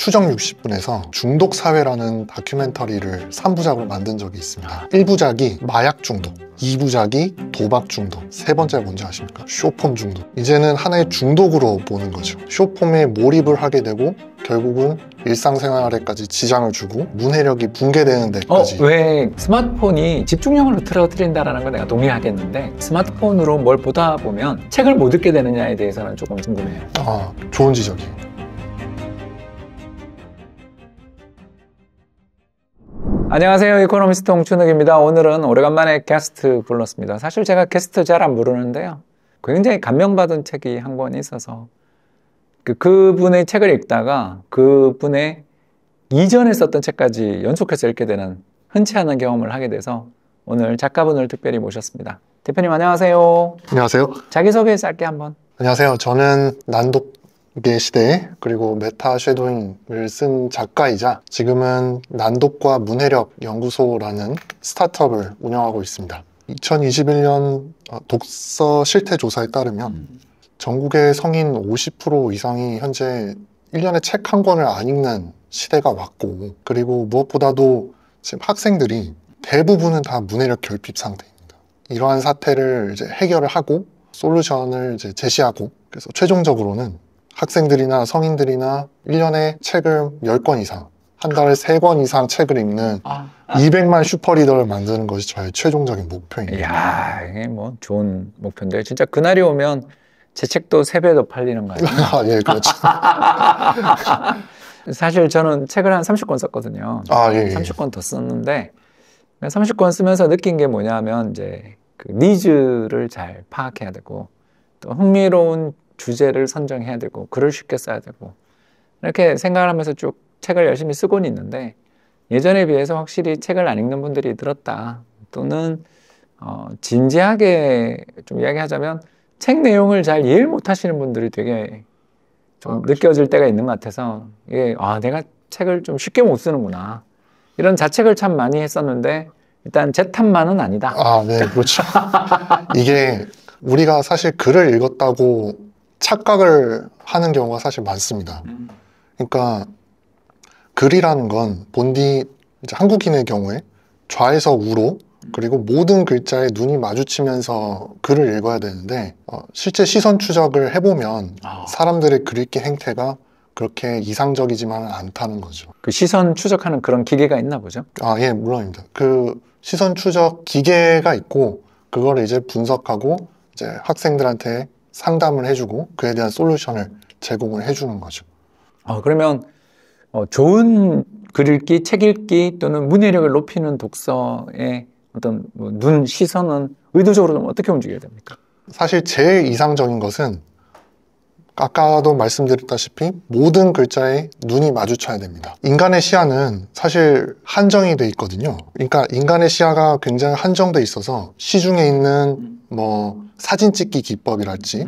추정 60분에서 중독 사회라는 다큐멘터리를 3부작으로 만든 적이 있습니다. 1부작이 마약 중독, 2부작이 도박 중독, 세 번째가 뭔지 아십니까? 쇼폼 중독. 이제는 하나의 중독으로 보는 거죠. 쇼폼에 몰입을 하게 되고 결국은 일상생활에까지 지장을 주고 문해력이 붕괴되는 어, 데까지 왜 스마트폰이 집중력을 흐트러뜨린다라는 건 내가 동의하겠는데 스마트폰으로 뭘 보다 보면 책을 못 읽게 되느냐에 대해서는 조금 궁금해요. 아, 좋은 지적이에요. 안녕하세요. 이코노미스트 홍춘욱입니다. 오늘은 오래간만에 게스트 불렀습니다. 사실 제가 게스트 잘 안 부르는데요. 굉장히 감명받은 책이 한 권 있어서 그, 그분의 책을 읽다가 그분의 이전에 썼던 책까지 연속해서 읽게 되는 흔치 않은 경험을 하게 돼서 오늘 작가분을 특별히 모셨습니다. 대표님 안녕하세요. 안녕하세요. 자기소개 짧게 한번. 안녕하세요. 저는 난독 의 시대 그리고 메타 쉐도잉을 쓴 작가이자 지금은 난독과 문해력 연구소라는 스타트업을 운영하고 있습니다. 2021년 독서 실태 조사에 따르면 전국의 성인 50% 이상이 현재 1년에 책 한 권을 안 읽는 시대가 왔고 그리고 무엇보다도 지금 학생들이 대부분은 다 문해력 결핍 상태입니다. 이러한 사태를 이제 해결을 하고 솔루션을 이제 제시하고 그래서 최종적으로는 학생들이나 성인들이나 1년에 책을 10권 이상 한 달에 3권 이상 책을 읽는 아, 200만 슈퍼리더를 만드는 것이 저의 최종적인 목표입니다. 이야, 이게 뭐 좋은 목표인데 진짜 그날이 오면 제 책도 세배더 팔리는 거 아니에요? 아, 예, 그렇죠. 사실 저는 책을 한 30권 썼거든요. 아, 예, 예. 30권 더 썼는데 30권 쓰면서 느낀 게 뭐냐면 이제 그 needs를 잘 파악해야 되고 또 흥미로운 주제를 선정해야 되고 글을 쉽게 써야 되고 이렇게 생각을 하면서 쭉 책을 열심히 쓰고는 있는데 예전에 비해서 확실히 책을 안 읽는 분들이 늘었다 또는 어, 진지하게 좀 이야기하자면 책 내용을 잘 이해를 못 하시는 분들이 되게 좀 아, 그렇죠. 느껴질 때가 있는 것 같아서 이게 아 내가 책을 좀 쉽게 못 쓰는구나 이런 자책을 참 많이 했었는데 일단 제 탓만은 아니다. 아, 네, 그렇죠. 이게 우리가 사실 글을 읽었다고 착각을 하는 경우가 사실 많습니다. 그러니까 글이라는 건 본디 한국인의 경우에 좌에서 우로 그리고 모든 글자에 눈이 마주치면서 글을 읽어야 되는데 어, 실제 시선 추적을 해보면 아. 사람들의 글 읽기 행태가 그렇게 이상적이지만은 않다는 거죠. 그 시선 추적하는 그런 기계가 있나 보죠. 아, 예, 물론입니다. 그 시선 추적 기계가 있고 그거를 이제 분석하고 이제 학생들한테 상담을 해주고 그에 대한 솔루션을 제공을 해주는 거죠. 어, 그러면 어, 좋은 글 읽기, 책 읽기 또는 문해력을 높이는 독서의 어떤 뭐 눈 시선은 의도적으로 좀 어떻게 움직여야 됩니까? 사실 제일 이상적인 것은 아까도 말씀드렸다시피 모든 글자에 눈이 마주쳐야 됩니다. 인간의 시야는 사실 한정이 돼 있거든요. 그러니까 인간의 시야가 굉장히 한정돼 있어서 시중에 있는 뭐 사진 찍기 기법이랄지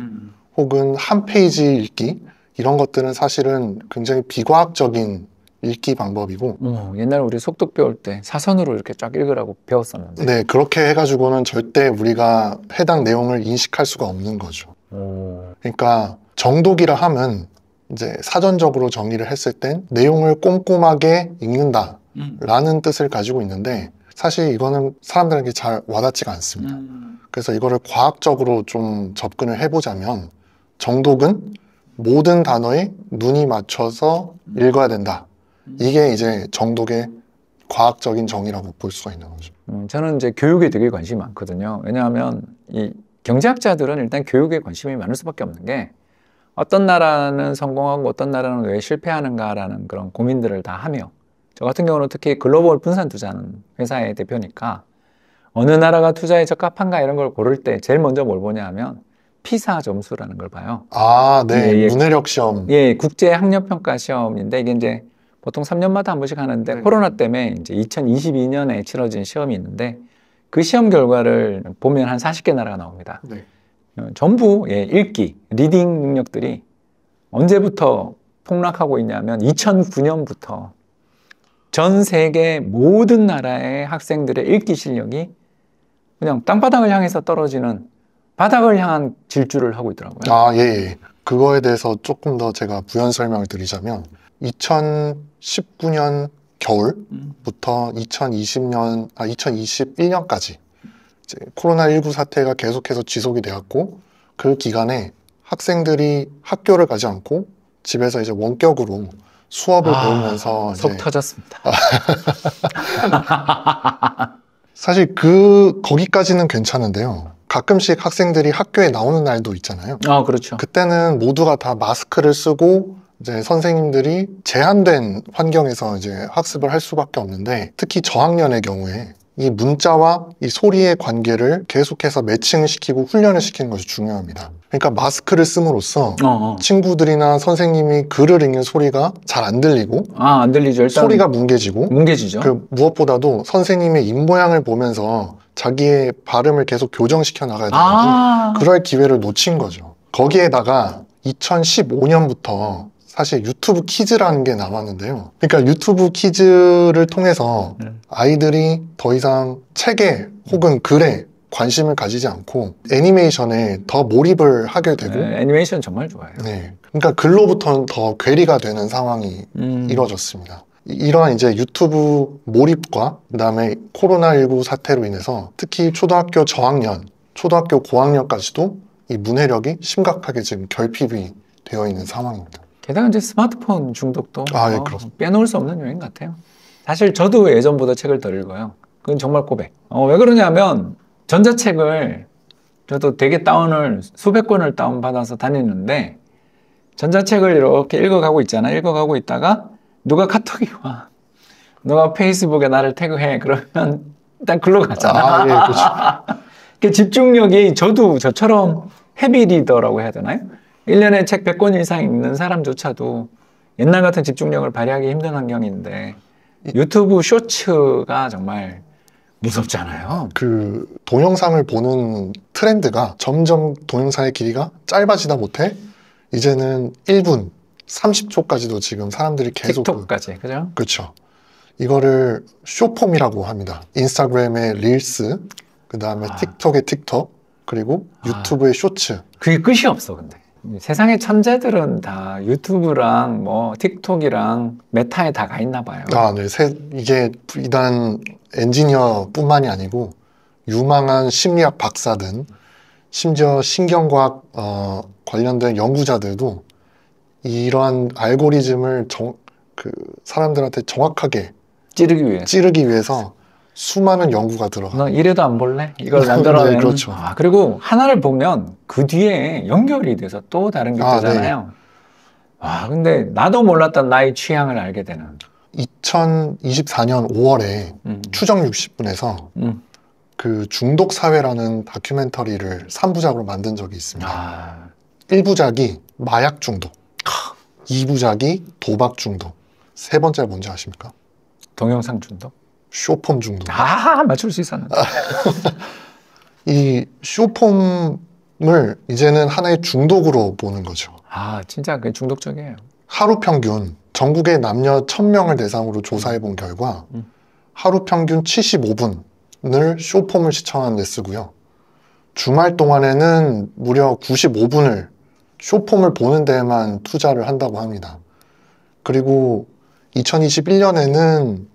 혹은 한 페이지 읽기 이런 것들은 사실은 굉장히 비과학적인 읽기 방법이고 어, 옛날 우리 속독 배울 때 사선으로 이렇게 쫙 읽으라고 배웠었는데. 네 그렇게 해가지고는 절대 우리가 해당 내용을 인식할 수가 없는 거죠. 오. 그러니까 정독이라 하면 이제 사전적으로 정의를 했을 땐 내용을 꼼꼼하게 읽는다 라는 뜻을 가지고 있는데 사실 이거는 사람들에게 잘 와닿지가 않습니다. 그래서 이거를 과학적으로 좀 접근을 해보자면 정독은 모든 단어에 눈이 맞춰서 읽어야 된다. 이게 이제 정독의 과학적인 정의라고 볼 수가 있는 거죠. 음, 저는 이제 교육에 되게 관심이 많거든요. 왜냐하면 이 경제학자들은 일단 교육에 관심이 많을 수밖에 없는 게 어떤 나라는 성공하고 어떤 나라는 왜 실패하는가라는 그런 고민들을 다 하며 저 같은 경우는 특히 글로벌 분산 투자하는 회사의 대표니까 어느 나라가 투자에 적합한가 이런 걸 고를 때 제일 먼저 뭘 보냐 하면 피사 점수라는 걸 봐요. 아, 네. 예, 예. 문해력 시험. 예, 국제 학력 평가 시험인데 이게 이제 보통 3년마다 한 번씩 하는데 네. 코로나 때문에 이제 2022년에 치러진 시험이 있는데 그 시험 결과를 보면 한 40개 나라가 나옵니다. 네. 어, 전부 예, 읽기, reading 능력들이 언제부터 폭락하고 있냐면 2009년부터 전 세계 모든 나라의 학생들의 읽기 실력이 그냥 땅바닥을 향해서 떨어지는 바닥을 향한 질주를 하고 있더라고요. 아, 예, 예. 그거에 대해서 조금 더 제가 부연 설명을 드리자면 2019년 겨울부터 2020년, 아, 2021년까지 이제 코로나19 사태가 계속해서 지속이 되었고, 그 기간에 학생들이 학교를 가지 않고 집에서 이제 원격으로 수업을 아, 배우면서 속 이제 터졌습니다. 사실 그 거기까지는 괜찮은데요. 가끔씩 학생들이 학교에 나오는 날도 있잖아요. 아, 그렇죠. 그때는 모두가 다 마스크를 쓰고 이제 선생님들이 제한된 환경에서 이제 학습을 할 수밖에 없는데 특히 저학년의 경우에 이 문자와 이 소리의 관계를 계속해서 매칭시키고 훈련을 시키는 것이 중요합니다. 그러니까 마스크를 씀으로써 어, 어. 친구들이나 선생님이 글을 읽는 소리가 잘 안 들리고 아, 안 들리죠. 일단 소리가 뭉개지고 뭉개지죠. 그 무엇보다도 선생님의 입모양을 보면서 자기의 발음을 계속 교정시켜 나가야 되는데 아, 그럴 기회를 놓친 거죠. 거기에다가 2015년부터 사실 유튜브 키즈라는 게 나왔는데요. 그러니까 유튜브 키즈를 통해서 음. 아이들이 더 이상 책에 혹은 글에 관심을 가지지 않고 애니메이션에 더 몰입을 하게 되고 네, 애니메이션 정말 좋아요. 네. 그러니까 글로부터는 더 괴리가 되는 상황이 음. 이루어졌습니다. 이- 이러한 이제 유튜브 몰입과 그다음에 코로나19 사태로 인해서 특히 초등학교 저학년, 초등학교 고학년까지도 이 문해력이 심각하게 지금 결핍이 되어 있는 상황입니다. 게다가 이제 스마트폰 중독도 아, 예, 뭐. 빼놓을 수 없는 요인 같아요. 사실 저도 예전보다 책을 덜 읽어요. 그건 정말 고백. 어, 왜 그러냐면 전자책을 저도 되게 다운을 수백 권을 다운 받아서 다니는데 전자책을 이렇게 읽어가고 있잖아. 읽어가고 있다가 누가 카톡이 와. 누가 페이스북에 나를 태그해. 그러면 일단 글로 가잖아. 아, 예, 그렇죠. 그 집중력이 저도 저처럼 헤비 리더라고 해야 되나요? 1년에 책 100권 이상 읽는 사람조차도 옛날 같은 집중력을 발휘하기 힘든 환경인데 유튜브 쇼츠가 정말 무섭잖아요. 그 동영상을 보는 트렌드가 점점 동영상의 길이가 짧아지다 못해 이제는 1분, 30초까지도 지금 사람들이 계속 그- 틱톡까지, 그죠? 그렇죠. 이거를 쇼폼이라고 합니다. 인스타그램의 릴스, 그 다음에 아. 틱톡의 틱톡, 그리고 아. 유튜브의 쇼츠. 그게 끝이 없어, 근데. 세상의 천재들은 다 유튜브랑 뭐 틱톡이랑 메타에 다 가 있나 봐요. 아, 네. 세- 이게 비단 엔지니어뿐만이 아니고 유망한 심리학 박사든 심지어 신경과학 어, 관련된 연구자들도 이러한 알고리즘을 정, 그 사람들한테 정확하게 찌르기 위해. 찌르기 위해서 수많은 연구가 들어가. 너 이래도 안 볼래? 이걸 만들어내는. 네, 그렇죠. 아, 그리고 하나를 보면 그 뒤에 연결이 돼서 또 다른 게 아, 되잖아요. 와, 근데 나도 몰랐던 나의 취향을 알게 되는. 2024년 5월에 음. 추정 60분에서 음. 그 중독 사회라는 다큐멘터리를 3부작으로 만든 적이 있습니다. 아, 1부작이 마약 중독, 2부작이 도박 중독, 세 번째 뭔지 아십니까? 동영상 중독. 쇼폼 중독. 아, 맞출 수 있었는데. 이 쇼폼을 이제는 하나의 중독으로 보는 거죠. 아, 진짜 그 중독적이에요. 하루 평균 전국의 남녀 1000명을 대상으로 조사해 본 결과 음. 하루 평균 75분을 쇼폼을 시청하는 데 쓰고요. 주말 동안에는 무려 95분을 쇼폼을 보는 데에만 투자를 한다고 합니다. 그리고 2021년에는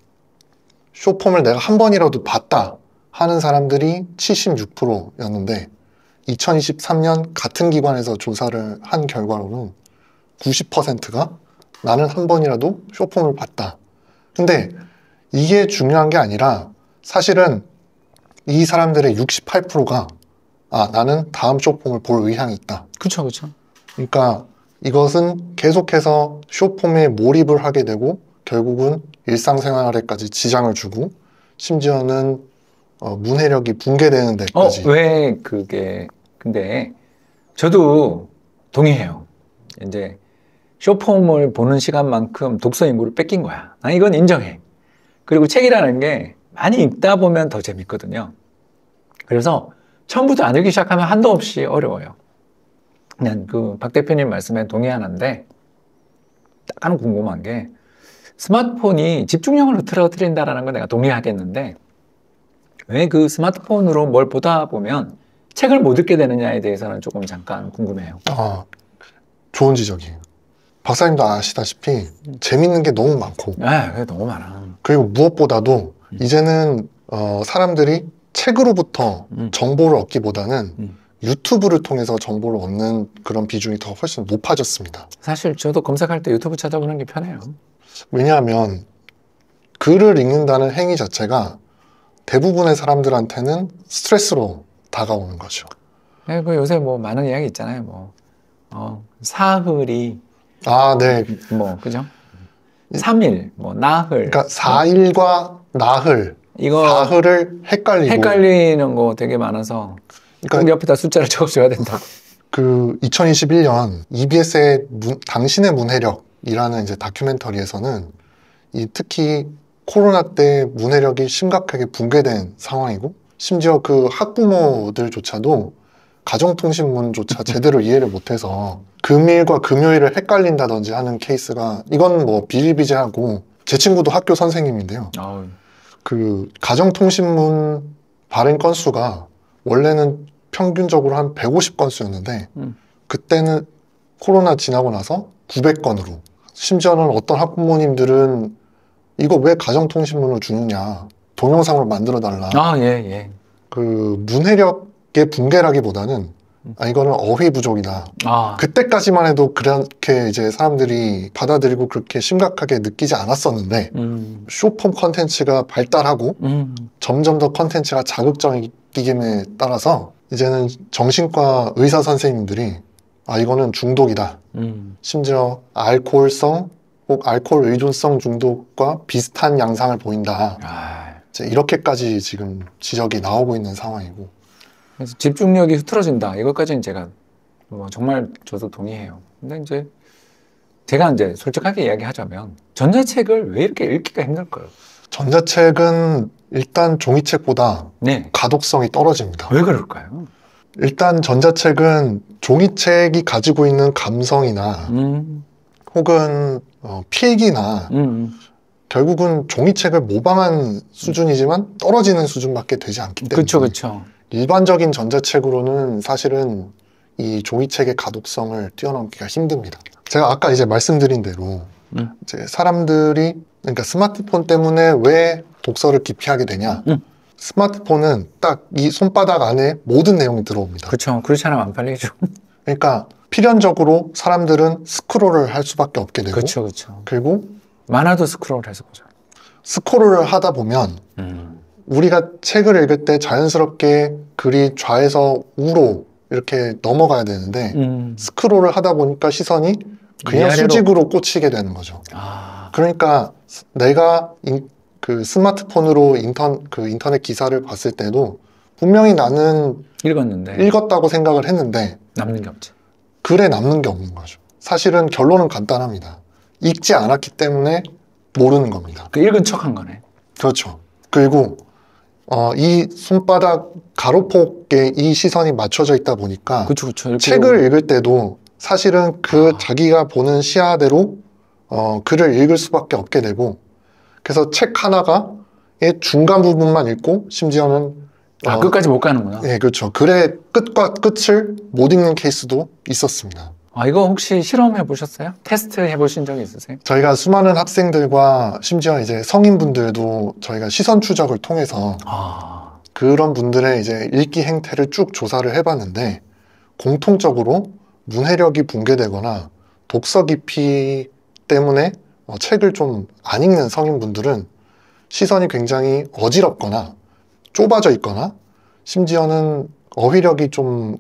쇼폼을 내가 한 번이라도 봤다 하는 사람들이 76%였는데 2023년 같은 기관에서 조사를 한 결과로는 90%가 나는 한 번이라도 쇼폼을 봤다. 근데 이게 중요한 게 아니라 사실은 이 사람들의 68%가 아, 나는 다음 쇼폼을 볼 의향이 있다. 그쵸, 그쵸. 그러니까 이것은 계속해서 쇼폼에 몰입을 하게 되고 결국은 일상생활에까지 지장을 주고 심지어는 어, 문해력이 붕괴되는 어, 데까지 왜 그게, 근데 저도 동의해요. 이제 쇼폼을 보는 시간만큼 독서 인구를 뺏긴 거야. 난 이건 인정해. 그리고 책이라는 게 많이 읽다 보면 더 재밌거든요. 그래서 처음부터 안 읽기 시작하면 한도 없이 어려워요. 그냥 그 박 대표님 말씀에 동의하는데 약간 궁금한 게 스마트폰이 집중력을 흐트러뜨린다라는 건 내가 동의하겠는데 왜 그 스마트폰으로 뭘 보다 보면 책을 못 읽게 되느냐에 대해서는 조금 잠깐 궁금해요. 아, 좋은 지적이에요. 박사님도 아시다시피 재밌는 게 너무 많고 네, 그게 너무 많아. 그리고 무엇보다도 음. 이제는 어, 사람들이 책으로부터 음. 정보를 얻기보다는 음. 유튜브를 통해서 정보를 얻는 그런 비중이 더 훨씬 높아졌습니다. 사실 저도 검색할 때 유튜브 찾아보는 게 편해요. 왜냐하면 글을 읽는다는 행위 자체가 대부분의 사람들한테는 스트레스로 다가오는 거죠. 네, 그 요새 뭐 많은 이야기 있잖아요. 뭐 어, 사흘이 아, 네. 뭐 그죠? 삼일, 뭐 나흘. 그러니까 사일과 나흘, 이거 사흘을 헷갈리고 헷갈리는 거 되게 많아서 꼭 그러니까 옆에다 숫자를 적어줘야 된다고. 그 2021년 EBS의 문- 당신의 문해력 이라는 이제 다큐멘터리에서는 이 특히 코로나 때 문해력이 심각하게 붕괴된 상황이고 심지어 그 학부모들조차도 가정통신문조차 제대로 이해를 못해서 금일과 금요일을 헷갈린다든지 하는 케이스가 이건 뭐 비일비재하고 제 친구도 학교 선생님인데요. 어우, 그 가정통신문 발행 건수가 원래는 평균적으로 한 150건수였는데 음. 그때는 코로나 지나고 나서 900건으로 심지어는 어떤 학부모님들은 이거 왜 가정통신문을 주느냐 동영상으로 만들어 달라. 아, 예, 예. 그 문해력의 붕괴라기보다는 아 이거는 어휘 부족이다. 아, 그때까지만 해도 그렇게 이제 사람들이 받아들이고 그렇게 심각하게 느끼지 않았었는데 음, 쇼폼 컨텐츠가 발달하고 음, 점점 더 컨텐츠가 자극적임에 따라서 이제는 정신과 의사 선생님들이 아 이거는 중독이다. 음. 심지어 알코올성 혹 알코올 의존성 중독과 비슷한 양상을 보인다. 아, 이제 이렇게까지 지금 지적이 나오고 있는 상황이고 그래서 집중력이 흐트러진다. 이것까지는 제가 뭐 정말 저도 동의해요. 근데 이제 제가 이제 솔직하게 이야기하자면 전자책을 왜 이렇게 읽기가 힘들까요? 전자책은 일단 종이책보다 네. 가독성이 떨어집니다. 왜 그럴까요? 일단 전자책은 종이책이 가지고 있는 감성이나 음, 혹은 어, 필기나 음, 결국은 종이책을 모방한 수준이지만 떨어지는 수준밖에 되지 않기 때문에 그렇죠, 그렇죠. 일반적인 전자책으로는 사실은 이 종이책의 가독성을 뛰어넘기가 힘듭니다. 제가 아까 이제 말씀드린 대로 음. 이제 사람들이 그러니까 스마트폰 때문에 왜 독서를 기피하게 되냐? 음. 스마트폰은 딱 이 손바닥 안에 모든 내용이 들어옵니다. 그렇죠. 그렇지 않으면 안 팔리죠. 그러니까 필연적으로 사람들은 스크롤을 할 수밖에 없게 되고 그렇죠, 그렇죠. 그리고 만화도 스크롤해서 보죠. 스크롤을 하다 보면 음, 우리가 책을 읽을 때 자연스럽게 글이 좌에서 우로 이렇게 넘어가야 되는데 음. 스크롤을 하다 보니까 시선이 그냥. 수직으로 꽂히게 되는 거죠. 아, 그러니까 스- 내가 인- 그 스마트폰으로 인턴 그 인터넷 기사를 봤을 때도 분명히 나는 읽었는데 읽었다고 생각을 했는데 남는 게 없지. 글에 남는 게 없는 거죠. 사실은 결론은 간단합니다. 읽지 않았기 때문에 모르는 겁니다. 그 읽은 척한 거네. 그렇죠. 그리고 어, 이 손바닥 가로폭에 이 시선이 맞춰져 있다 보니까 그렇죠. 이렇게 책을 읽을 때도 사실은 그 아. 자기가 보는 시야대로 어, 글을 읽을 수밖에 없게 되고 그래서 책 하나가 의 중간 부분만 읽고 심지어는 아, 어, 끝까지 못 가는구나. 예, 그렇죠. 글의 끝과 끝을 못 읽는 케이스도 있었습니다. 아, 이거 혹시 실험해 보셨어요? 테스트 해 보신 적 있으세요? 저희가 수많은 학생들과 심지어 이제 성인분들도 저희가 시선 추적을 통해서 아, 그런 분들의 이제 읽기 행태를 쭉 조사를 해봤는데 공통적으로 문해력이 붕괴되거나 독서 깊이 때문에 어, 책을 좀 안 읽는 성인분들은 시선이 굉장히 어지럽거나 좁아져 있거나 심지어는 어휘력이 좀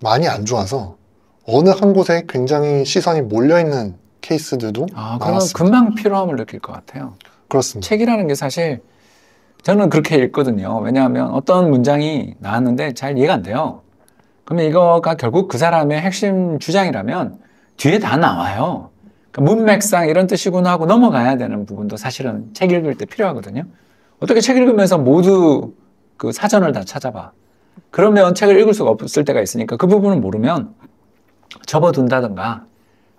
많이 안 좋아서 어느 한 곳에 굉장히 시선이 몰려 있는 케이스들도 아, 그러면 많았습니다. 금방 필요함을 느낄 것 같아요. 그렇습니다. 책이라는 게 사실 저는 그렇게 읽거든요. 왜냐하면 어떤 문장이 나왔는데 잘 이해가 안 돼요. 그러면 이거가 결국 그 사람의 핵심 주장이라면 뒤에 다 나와요. 그러니까 문맥상 이런 뜻이구나 하고 넘어가야 되는 부분도 사실은 책 읽을 때 필요하거든요. 어떻게 책 읽으면서 모두 그 사전을 다 찾아봐. 그러면 책을 읽을 수가 없을 때가 있으니까 그 부분을 모르면 접어둔다든가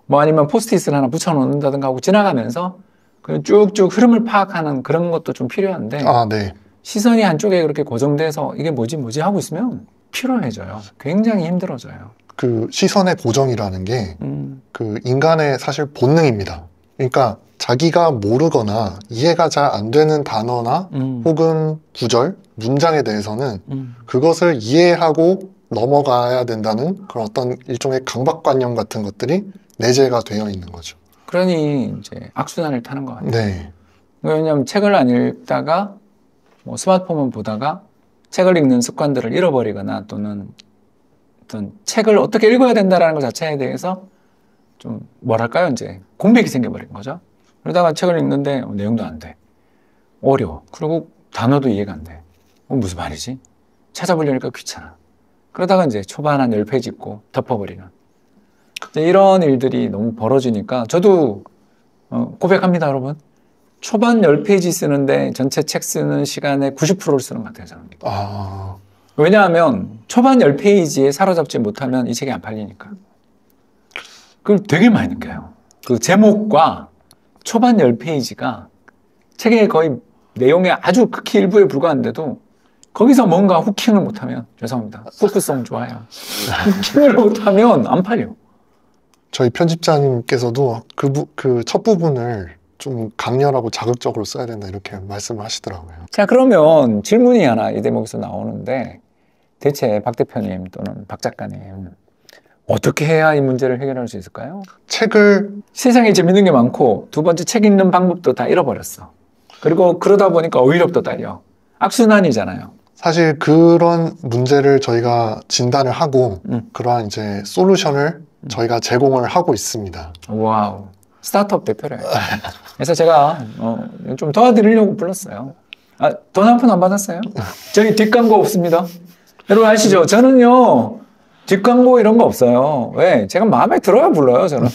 뭐 아니면 포스트잇을 하나 붙여놓는다든가 하고 지나가면서 그 쭉쭉 흐름을 파악하는 그런 것도 좀 필요한데 아, 네. 시선이 한쪽에 그렇게 고정돼서 이게 뭐지 뭐지 하고 있으면 피로해져요. 굉장히 힘들어져요. 그 시선의 고정이라는 게 음, 그 인간의 사실 본능입니다. 그러니까 자기가 모르거나 이해가 잘 안 되는 단어나 음, 혹은 구절, 문장에 대해서는 음. 그것을 이해하고 넘어가야 된다는 그런 어떤 일종의 강박관념 같은 것들이 내재가 되어 있는 거죠. 그러니 이제 악순환을 타는 것 같아요. 네. 왜냐하면 책을 안 읽다가 뭐 스마트폰만 보다가 책을 읽는 습관들을 잃어버리거나 또는 어떤 책을 어떻게 읽어야 된다라는 것 자체에 대해서 좀 뭐랄까요 이제 공백이 생겨버린 거죠. 그러다가 책을 읽는데 어, 내용도 안 돼. 어려워. 그리고 단어도 이해가 안 돼. 어, 무슨 말이지? 찾아보려니까 귀찮아. 그러다가 이제 초반 한 10페이지 읽고 덮어버리는. 이런 일들이 너무 벌어지니까 저도 어, 고백합니다, 여러분. 초반 10페이지 쓰는데 전체 책 쓰는 시간의 90%를 쓰는 것 같아요, 저는. 아, 왜냐하면 초반 10페이지에 사로잡지 못하면 이 책이 안 팔리니까. 그걸 되게 많이 느껴요. 그 제목과 초반 10페이지가 책의 거의 내용의 아주 극히 일부에 불과한데도 거기서 뭔가 후킹을 못하면 죄송합니다. 후크송 좋아요. 후킹을 못하면 안 팔려. 저희 편집자님께서도 그, 그 첫 부분을 좀 강렬하고 자극적으로 써야 된다 이렇게 말씀을 하시더라고요. 자, 그러면 질문이 하나 이 대목에서 나오는데 대체 박 대표님 또는 박 작가님 어떻게 해야 이 문제를 해결할 수 있을까요? 책을 세상에 재밌는 게 많고 두 번째 책 읽는 방법도 다 잃어버렸어. 그리고 그러다 보니까 어휘력도 딸려. 악순환이잖아요. 사실 그런 문제를 저희가 진단을 하고 음. 그러한 이제 솔루션을 저희가 제공을 하고 있습니다. wow. 스타트업 대표래. 그래서 제가 어, 좀 도와드리려고 불렀어요. 아, 돈 한 푼 안 받았어요? 저희 뒷광고 없습니다. 여러분 아시죠? 저는요, 뒷광고 이런 거 없어요. 왜? 제가 마음에 들어야 불러요, 저는.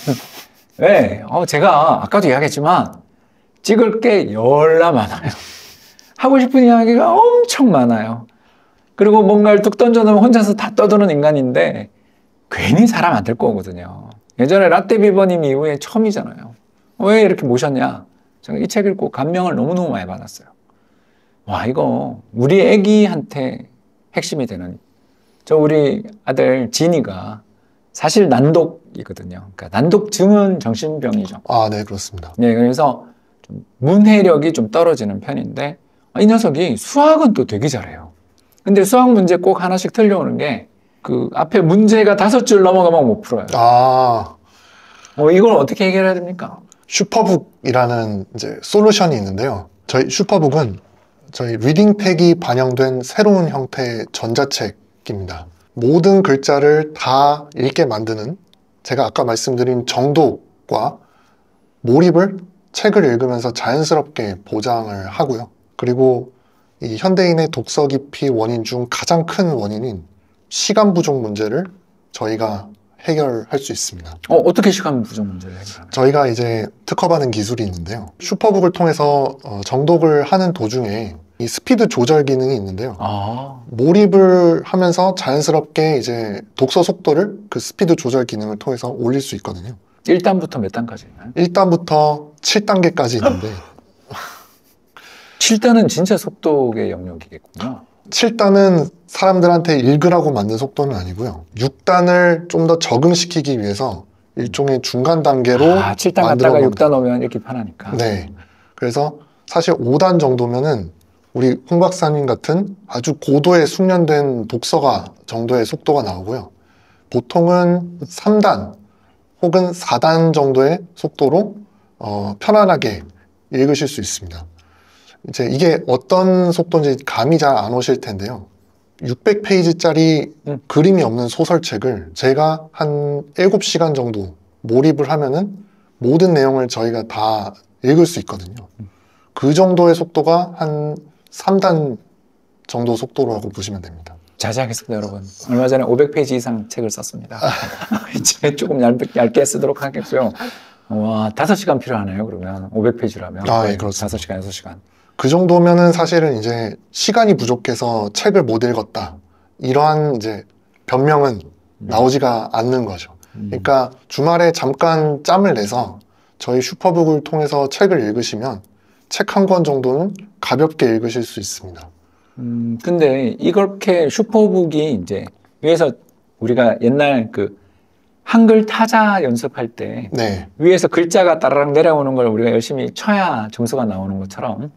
왜? 어, 제가 아까도 이야기했지만, 찍을 게 열나 많아요. 하고 싶은 이야기가 엄청 많아요. 그리고 뭔가를 뚝 던져놓으면 혼자서 다 떠드는 인간인데, 괜히 사람 안 될 거거든요. 예전에 라떼 비버님 이후에 처음이잖아요. 왜 이렇게 모셨냐? 제가 이 책 읽고 감명을 너무너무 많이 받았어요. 와, 이거 우리 애기한테 핵심이 되는. 저 우리 아들 진이가 사실 난독이거든요. 그러니까 난독증은 정신병이죠. 아, 네, 그렇습니다. 네, 그래서 좀 문해력이 좀 떨어지는 편인데 아, 이 녀석이 수학은 또 되게 잘해요. 근데 수학 문제 꼭 하나씩 틀려오는 게 그 앞에 문제가 다섯 줄 넘어가면 못 풀어요. 아, 어, 이걸 어떻게 해결해야 됩니까? 슈퍼북이라는 이제 솔루션이 있는데요. 저희 슈퍼북은 저희 리딩팩이 반영된 새로운 형태의 전자책입니다. 모든 글자를 다 읽게 만드는 제가 아까 말씀드린 정독과 몰입을 책을 읽으면서 자연스럽게 보장을 하고요. 그리고 이 현대인의 독서 기피 원인 중 가장 큰 원인인 시간 부족 문제를 저희가 해결할 수 있습니다. 어, 어떻게 시간 부족 문제를 해결하나요? 저희가 이제 특허받은 기술이 있는데요. 슈퍼북을 통해서 어, 정독을 하는 도중에 이 스피드 조절 기능이 있는데요. 아, 몰입을 하면서 자연스럽게 이제 독서 속도를 그 스피드 조절 기능을 통해서 올릴 수 있거든요. 1단부터 몇 단까지 있나요? 1단부터 7단계까지 있는데 7단은 진짜 속도의 영역이겠군요. 7단은 사람들한테 읽으라고 만든 속도는 아니고요. 6단을 좀 더 적응시키기 위해서 일종의 중간 단계로 아, 7단 만들어 갔다가 놓은 6단 오면 이렇게 편하니까. 네. 그래서 사실 5단 정도면은 우리 홍 박사님 같은 아주 고도의 숙련된 독서가 정도의 속도가 나오고요. 보통은 3단 혹은 4단 정도의 속도로 어, 편안하게 읽으실 수 있습니다. 이제 이게 어떤 속도인지 감이 잘 안 오실 텐데요. 600페이지짜리 음. 그림이 없는 소설책을 제가 한 7시간 정도 몰입을 하면은 모든 내용을 저희가 다 읽을 수 있거든요. 그 정도의 속도가 한 3단 정도 속도라고 보시면 됩니다. 자제하겠습니다, 여러분. 얼마 전에 500페이지 이상 책을 썼습니다. 이제 조금 얇게, 얇게 쓰도록 하겠고요. 와, 5시간 필요하네요, 그러면. 500페이지라면. 아, 예, 그렇습니다. 5시간, 6시간. 그 정도면은 사실은 이제 시간이 부족해서 책을 못 읽었다. 이러한 이제 변명은 나오지가 않는 거죠. 음. 그러니까 주말에 잠깐 짬을 내서 저희 슈퍼북을 통해서 책을 읽으시면 책 한 권 정도는 가볍게 읽으실 수 있습니다. 음, 근데 이렇게 슈퍼북이 이제 위에서 우리가 옛날 그 한글 타자 연습할 때 네. 위에서 글자가 따라락 내려오는 걸 우리가 열심히 쳐야 점수가 나오는 것처럼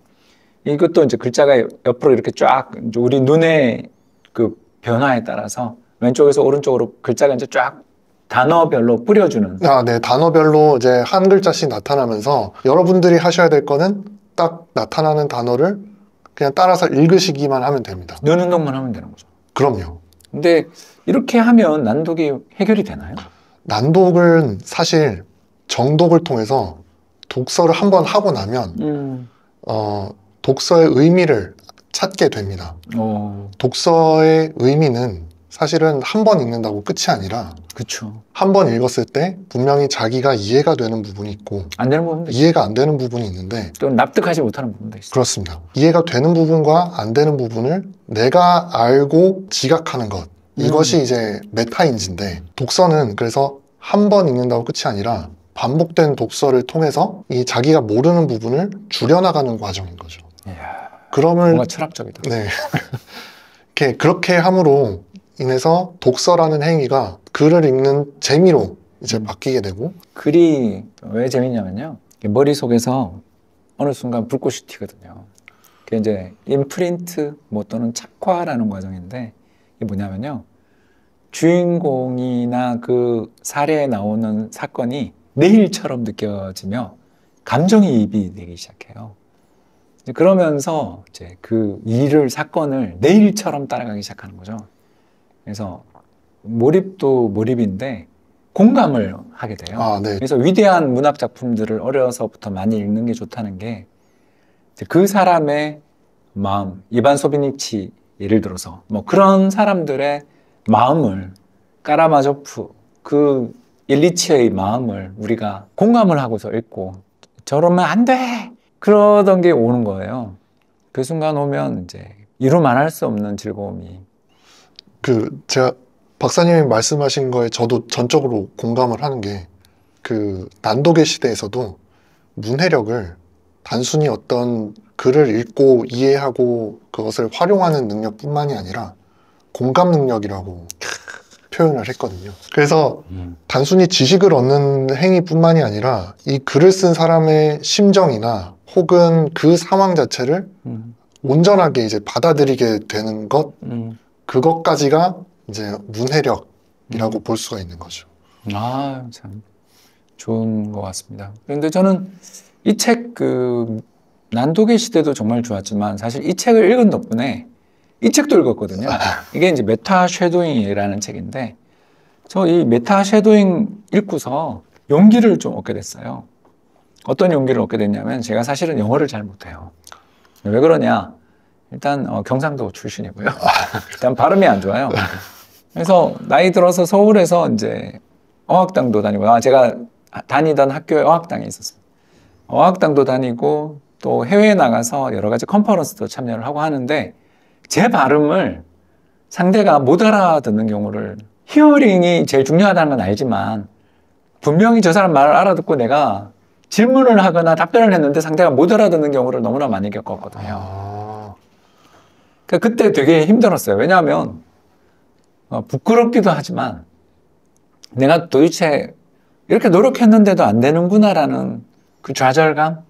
이것도 이제 글자가 옆으로 이렇게 쫙 우리 눈의 그 변화에 따라서 왼쪽에서 오른쪽으로 글자가 이제 쫙 단어별로 뿌려주는 아, 네. 단어별로 이제 한 글자씩 나타나면서 여러분들이 하셔야 될 거는 딱 나타나는 단어를 그냥 따라서 읽으시기만 하면 됩니다. 눈 운동만 하면 되는 거죠. 그럼요. 근데 이렇게 하면 난독이 해결이 되나요? 난독은 사실 정독을 통해서 독서를 한번 하고 나면 음. 어, 독서의 의미를 찾게 됩니다. 어, 독서의 의미는 사실은 한 번 읽는다고 끝이 아니라. 한 번 읽었을 때 분명히 자기가 이해가 되는 부분이 있고 안 되는 부분도. 이해가 안 되는 부분이 있는데 또 납득하지 못하는 부분도 있어. 그렇습니다. 이해가 되는 부분과 안 되는 부분을 내가 알고 지각하는 것 이것이 이제 메타인지인데 독서는 그래서 한 번 읽는다고 끝이 아니라 반복된 독서를 통해서 이 자기가 모르는 부분을 줄여나가는 과정인 거죠. 이야, 그러면 뭔가 철학적이다. 네. 이렇게 그렇게 함으로 인해서 독서라는 행위가 글을 읽는 재미로 이제 음. 바뀌게 되고 글이 왜 재밌냐면요. 머릿속에서 어느 순간 불꽃이 튀거든요. 그게 이제 임프린트 뭐 또는 착화라는 과정인데 이게 뭐냐면요. 주인공이나 그 사례에 나오는 사건이 내일처럼 느껴지며 감정이입이 되기 시작해요. 그러면서 이제 그 일을 사건을 내 일처럼 따라가기 시작하는 거죠. 그래서 몰입도 몰입인데 공감을 하게 돼요. 아, 네. 그래서 위대한 문학 작품들을 어려서부터 많이 읽는 게 좋다는 게 그 사람의 마음, 이반 소비니치 예를 들어서 뭐 그런 사람들의 마음을 까라마조프 그 일리치의 마음을 우리가 공감을 하고서 읽고 저러면 안 돼! 그러던 게 오는 거예요. 그 순간 오면 이제 이루 말할 수 없는 즐거움이 그 제가 박사님이 말씀하신 거에 저도 전적으로 공감을 하는 게 그 난독의 시대에서도 문해력을 단순히 어떤 글을 읽고 이해하고 그것을 활용하는 능력뿐만이 아니라 공감 능력이라고 표현을 했거든요. 그래서 단순히 지식을 얻는 행위뿐만이 아니라 이 글을 쓴 사람의 심정이나 혹은 그 상황 자체를 음, 온전하게 이제 받아들이게 되는 것 음. 그것까지가 이제 문해력이라고 볼 수가 있는 거죠. 아, 참 좋은 것 같습니다. 그런데 저는 이 책 그 난독의 시대도 정말 좋았지만 사실 이 책을 읽은 덕분에 이 책도 읽었거든요. 이게 이제 메타 쉐도잉이라는 책인데 저 이 메타 쉐도잉 읽고서 용기를 좀 얻게 됐어요. 어떤 용기를 얻게 됐냐면 제가 사실은 영어를 잘 못해요. 왜 그러냐? 일단 어, 경상도 출신이고요. 일단 발음이 안 좋아요. 그래서 나이 들어서 서울에서 이제 어학당도 다니고 아 제가 다니던 학교에 어학당이 있었어요. 어학당도 다니고 또 해외에 나가서 여러 가지 컨퍼런스도 참여를 하고 하는데 제 발음을 상대가 못 알아듣는 경우를 히어링이 제일 중요하다는 건 알지만 분명히 저 사람 말을 알아듣고 내가 질문을 하거나 답변을 했는데 상대가 못 알아듣는 경우를 너무나 많이 겪었거든요. 아, 그러니까 그때 되게 힘들었어요. 왜냐하면 어, 부끄럽기도 하지만 내가 도대체 이렇게 노력했는데도 안 되는구나라는 그 좌절감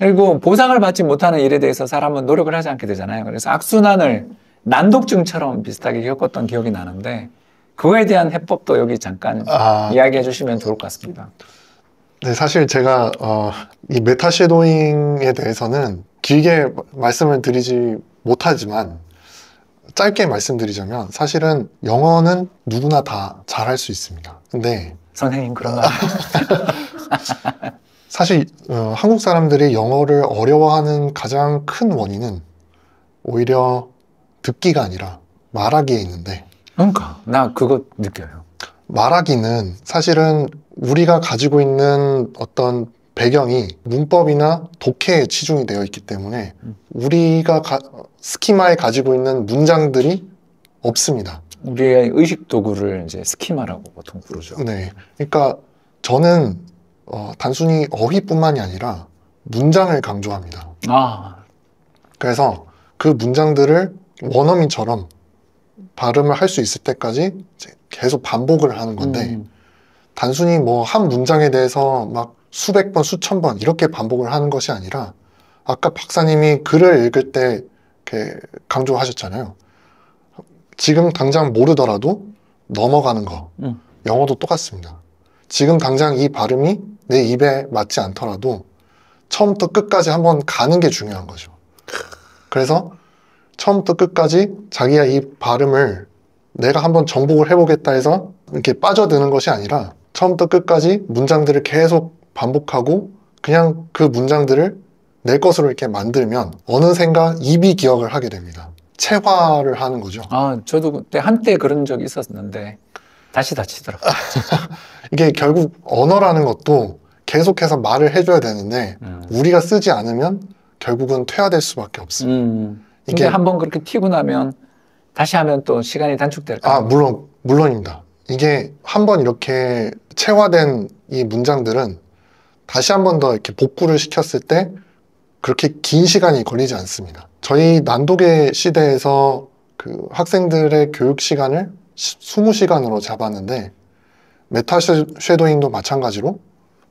그리고 보상을 받지 못하는 일에 대해서 사람은 노력을 하지 않게 되잖아요. 그래서 악순환을 난독증처럼 비슷하게 겪었던 기억이 나는데 그거에 대한 해법도 여기 잠깐 아, 이야기해 주시면 좋을 것 같습니다. 네, 사실 제가 어, 이 메타 쉐도잉에 대해서는 길게 말씀을 드리지 못하지만 짧게 말씀드리자면 사실은 영어는 누구나 다 잘할 수 있습니다. 근데 선생님 그런가? 사실 어, 한국 사람들이 영어를 어려워하는 가장 큰 원인은 오히려 듣기가 아니라 말하기에 있는데 그러니까 나 그거 느껴요. 말하기는 사실은 우리가 가지고 있는 어떤 배경이 문법이나 독해에 치중이 되어 있기 때문에 음. 우리가 가- 스키마에 가지고 있는 문장들이 없습니다. 우리의 의식 도구를 이제 스키마라고 보통 부르죠. 네. 그러니까 저는 어, 단순히 어휘뿐만이 아니라 문장을 강조합니다. 아, 그래서 그 문장들을 원어민처럼 발음을 할 수 있을 때까지 계속 반복을 하는 건데 음. 단순히 뭐 한 문장에 대해서 막 수백 번, 수천 번 이렇게 반복을 하는 것이 아니라 아까 박사님이 글을 읽을 때 이렇게 강조하셨잖아요. 지금 당장 모르더라도 넘어가는 거. 음. 영어도 똑같습니다. 지금 당장 이 발음이 내 입에 맞지 않더라도 처음부터 끝까지 한번 가는 게 중요한 거죠. 그래서 처음부터 끝까지 자기가 이 발음을 내가 한번 정복을 해보겠다 해서 이렇게 빠져드는 것이 아니라 처음부터 끝까지 문장들을 계속 반복하고 그냥 그 문장들을 내 것으로 이렇게 만들면 어느샌가 입이 기억을 하게 됩니다. 체화를 하는 거죠. 아, 저도 그때 한때 그런 적이 있었는데 다시 다치더라고요. 이게 결국 언어라는 것도 계속해서 말을 해줘야 되는데 음. 우리가 쓰지 않으면 결국은 퇴화될 수밖에 없어요. 음. 이게 이게 한번 그렇게 튀고 나면 다시 하면 또 시간이 단축될까? 아 물론 물론입니다. 이게 한 번 이렇게 체화된 이 문장들은 다시 한 번 더 이렇게 복구를 시켰을 때 그렇게 긴 시간이 걸리지 않습니다. 저희 난독의 시대에서 그 학생들의 교육 시간을 20시간으로 잡았는데 메타 쉐- 쉐도잉도 마찬가지로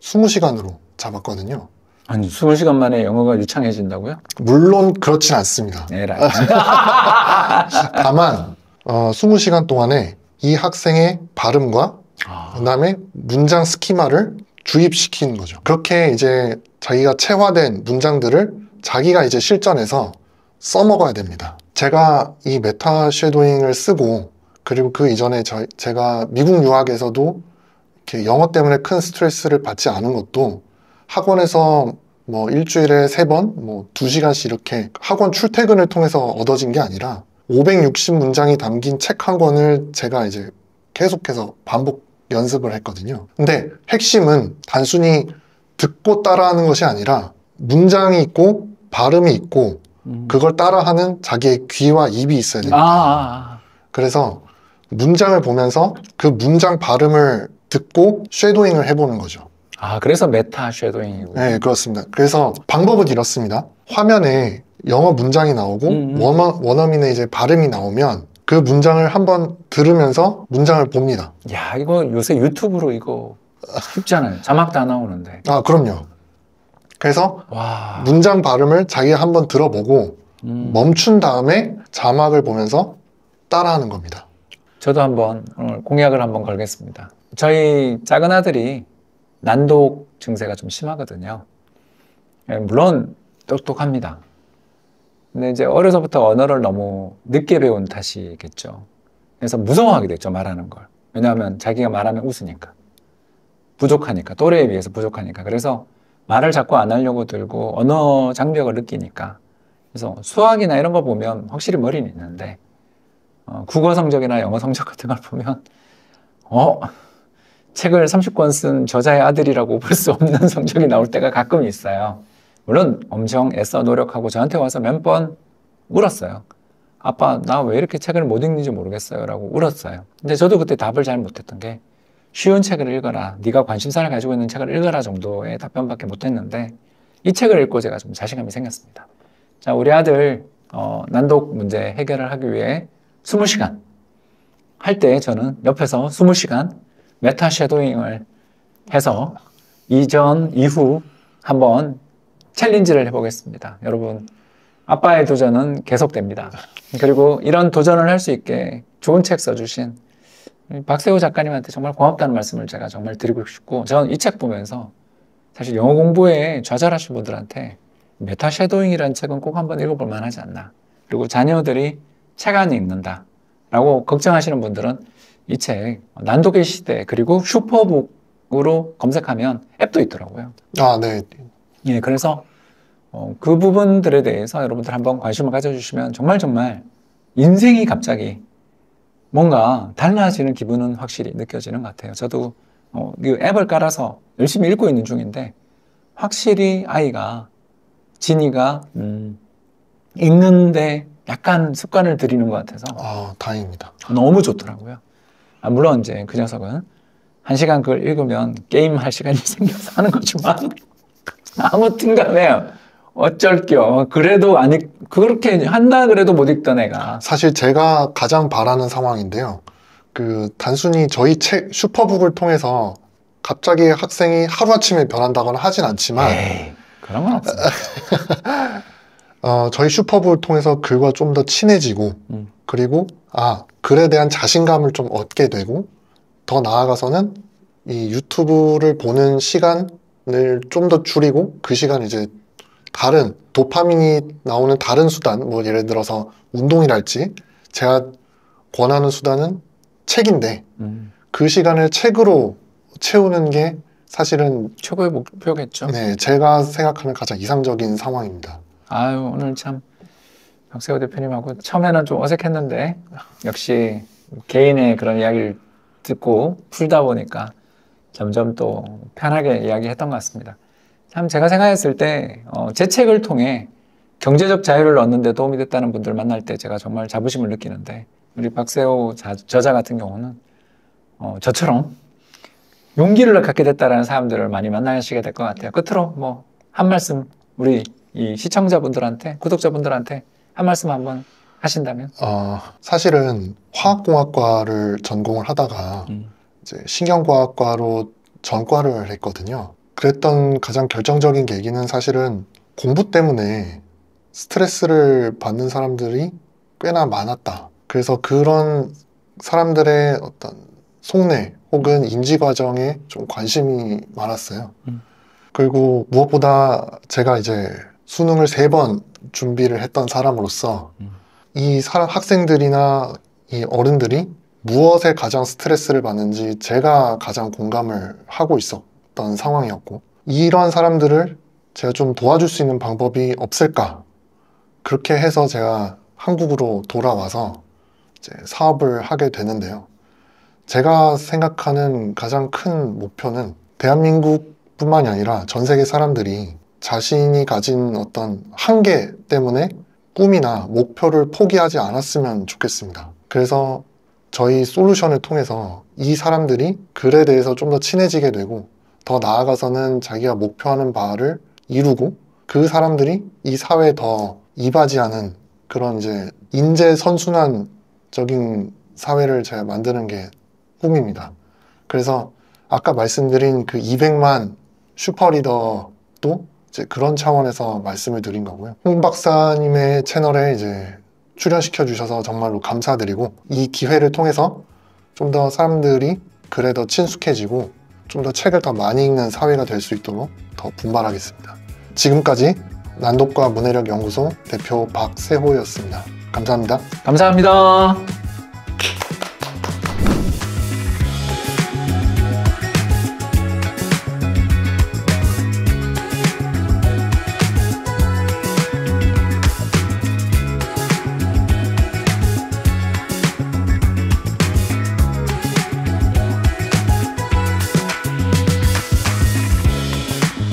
20시간으로 잡았거든요. 아니, 20시간 만에 영어가 유창해진다고요? 물론 그렇진 않습니다. 에라이. 다만 어, 20시간 동안에 이 학생의 발음과 아, 그다음에 문장 스키마를 주입시키는 거죠. 그렇게 이제 자기가 체화된 문장들을 자기가 이제 실전에서 써먹어야 됩니다. 제가 이 meta shadowing을 쓰고 그리고 그 이전에 저, 제가 미국 유학에서도 이렇게 영어 때문에 큰 스트레스를 받지 않은 것도 학원에서 뭐 일주일에 세 번, 뭐 두 시간씩 이렇게 학원 출퇴근을 통해서 얻어진 게 아니라 560 문장이 담긴 책 한 권을 제가 이제 계속해서 반복 연습을 했거든요. 근데 핵심은 단순히 듣고 따라하는 것이 아니라 문장이 있고 발음이 있고 음. 그걸 따라하는 자기의 귀와 입이 있어야 아, 됩니다. 아, 그래서 문장을 보면서 그 문장 발음을 듣고 shadowing을 해보는 거죠. 아. 아, 그래서 meta shadowing이고. 네, 그렇습니다. 그래서 방법은 이렇습니다. 화면에 영어 문장이 나오고 음, 음. 원어, 원어민의 이제 발음이 나오면 그 문장을 한번 들으면서 문장을 봅니다. 야, 이거 요새 유튜브로 이거 쉽잖아요. 자막도 안 나오는데. 아, 그럼요. 그래서 와. 문장 발음을 자기가 한번 들어보고 음. 멈춘 다음에 자막을 보면서 따라하는 겁니다. 저도 한번 오늘 공약을 한번 걸겠습니다. 저희 작은 아들이 난독 증세가 좀 심하거든요. 예, 물론 똑똑합니다. 근데 이제 어려서부터 언어를 너무 늦게 배운 탓이겠죠. 그래서 무서워하게 됐죠, 말하는 걸. 왜냐하면 자기가 말하면 웃으니까. 부족하니까. 또래에 비해서 부족하니까. 그래서 말을 자꾸 안 하려고 들고 언어 장벽을 느끼니까. 그래서 수학이나 이런 거 보면 확실히 머리는 있는데 어, 국어 성적이나 영어 성적 같은 걸 보면 어 책을 30권 쓴 저자의 아들이라고 볼 수 없는 성적이 나올 때가 가끔 있어요. 물론 엄청 애써 노력하고 저한테 와서 몇 번 울었어요. 아빠 나 왜 이렇게 책을 못 읽는지 모르겠어요 라고 울었어요. 근데 저도 그때 답을 잘 못했던 게 쉬운 책을 읽어라 네가 관심사를 가지고 있는 책을 읽어라 정도의 답변밖에 못했는데 이 책을 읽고 제가 좀 자신감이 생겼습니다. 자 우리 아들 어, 난독 문제 해결을 하기 위해 20시간 할 때 저는 옆에서 20시간 meta shadowing을 해서 이전 이후 한번 챌린지를 해보겠습니다. 여러분 아빠의 도전은 계속됩니다. 그리고 이런 도전을 할 수 있게 좋은 책 써주신 박세호 작가님한테 정말 고맙다는 말씀을 제가 정말 드리고 싶고 저는 이 책 보면서 사실 영어 공부에 좌절하신 분들한테 meta shadowing이라는 책은 꼭 한번 읽어볼 만하지 않나. 그리고 자녀들이 책 안 읽는다. 라고 걱정하시는 분들은 이 책, 난독의 시대, 그리고 슈퍼북으로 검색하면 앱도 있더라고요. 아, 네. 예, 그래서 어, 그 부분들에 대해서 여러분들 한번 관심을 가져주시면 정말 정말 인생이 갑자기 뭔가 달라지는 기분은 확실히 느껴지는 것 같아요. 저도 어, 이 앱을 깔아서 열심히 읽고 있는 중인데 확실히 아이가 진이가 음, 읽는데 약간 습관을 들이는 것 같아서 아, 다행입니다. 너무 좋더라고요. 아, 물론 이제 그 녀석은 한 시간 그걸 읽으면 게임 할 시간이 생겨서 하는 거지만 아무튼 간에 어쩔겨. 그래도 아니 그렇게 한다 그래도 못 읽던 애가. 사실 제가 가장 바라는 상황인데요. 그 단순히 저희 책 슈퍼북을 통해서 갑자기 학생이 하루아침에 변한다거나 하진 않지만 에이, 그런 건 없어. 어, 저희 슈퍼북을 통해서 글과 좀 더 친해지고 음. 그리고 아 글에 대한 자신감을 좀 얻게 되고 더 나아가서는 이 유튜브를 보는 시간을 좀 더 줄이고 그 시간 이제 다른 도파민이 나오는 다른 수단 뭐 예를 들어서 운동이랄지 제가 권하는 수단은 책인데 음, 그 시간을 책으로 채우는 게 사실은 최고의 목표겠죠. 네, 제가 생각하는 가장 이상적인 상황입니다. 아유 오늘 참 박세호 대표님하고 처음에는 좀 어색했는데 역시 개인의 그런 이야기를 듣고 풀다 보니까 점점 또 편하게 이야기했던 것 같습니다. 참 제가 생각했을 때 어, 제 책을 통해 경제적 자유를 얻는 데 도움이 됐다는 분들 만날 때 제가 정말 자부심을 느끼는데 우리 박세호 자- 저자 같은 경우는 어, 저처럼 용기를 갖게 됐다라는 사람들을 많이 만나시게 될 것 같아요. 끝으로 뭐 한 말씀 우리 이 시청자분들한테 구독자분들한테 한 말씀 한번 하신다면 어, 사실은 화학공학과를 전공을 하다가 음. 이제 신경과학과로 전과를 했거든요. 그랬던 가장 결정적인 계기는 사실은 공부 때문에 스트레스를 받는 사람들이 꽤나 많았다. 그래서 그런 사람들의 어떤 속내 혹은 인지 과정에 좀 관심이 많았어요. 음. 그리고 무엇보다 제가 이제 수능을 세 번 준비를 했던 사람으로서 음. 이 사람 학생들이나 이 어른들이 무엇에 가장 스트레스를 받는지 제가 가장 공감을 하고 있었던 상황이었고 이런 사람들을 제가 좀 도와줄 수 있는 방법이 없을까 그렇게 해서 제가 한국으로 돌아와서 이제 사업을 하게 되는데요. 제가 생각하는 가장 큰 목표는 대한민국뿐만이 아니라 전 세계 사람들이 자신이 가진 어떤 한계 때문에 꿈이나 목표를 포기하지 않았으면 좋겠습니다. 그래서 저희 솔루션을 통해서 이 사람들이 글에 대해서 좀 더 친해지게 되고 더 나아가서는 자기가 목표하는 바를 이루고 그 사람들이 이 사회에 더 이바지하는 그런 이제 인재 선순환적인 사회를 제가 만드는 게 꿈입니다. 그래서 아까 말씀드린 그 200만 슈퍼리더도 이제 그런 차원에서 말씀을 드린 거고요. 홍 박사님의 채널에 이제 출연시켜 주셔서 정말로 감사드리고 이 기회를 통해서 좀 더 사람들이 더 친숙해지고 좀 더 책을 더 많이 읽는 사회가 될 수 있도록 더 분발하겠습니다. 지금까지 난독과 문해력 연구소 대표 박세호였습니다. 감사합니다. 감사합니다.